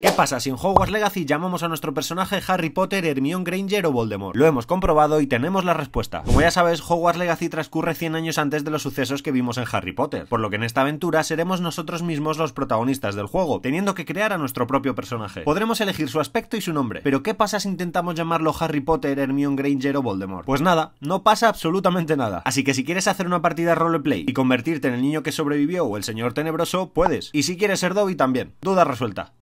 ¿Qué pasa si en Hogwarts Legacy llamamos a nuestro personaje Harry Potter, Hermione Granger o Voldemort? Lo hemos comprobado y tenemos la respuesta. Como ya sabes, Hogwarts Legacy transcurre 100 años antes de los sucesos que vimos en Harry Potter, por lo que en esta aventura seremos nosotros mismos los protagonistas del juego, teniendo que crear a nuestro propio personaje. Podremos elegir su aspecto y su nombre, pero ¿qué pasa si intentamos llamarlo Harry Potter, Hermione Granger o Voldemort? Pues nada, no pasa absolutamente nada. Así que si quieres hacer una partida roleplay y convertirte en el niño que sobrevivió o el señor tenebroso, puedes. Y si quieres ser Dobby también. Duda resuelta.